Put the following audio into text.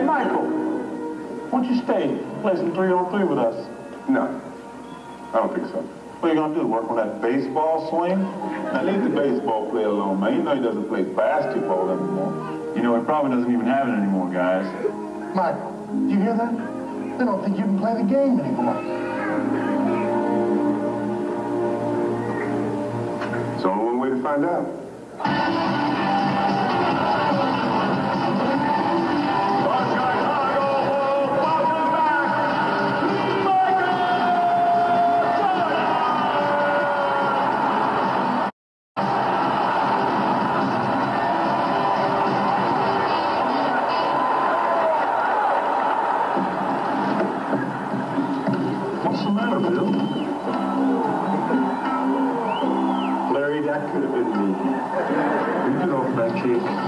Hey, Michael, why don't you stay, play some three on three with us? No, I don't think so. What are you gonna do, work on that baseball swing? Now leave the baseball player alone, man. You know he doesn't play basketball anymore. You know, he probably doesn't even have it anymore, guys. Michael, do you hear that? They don't think you can play the game anymore. There's only one way to find out. the matter, Bill? Larry, that could have been me. You know, Frenchie.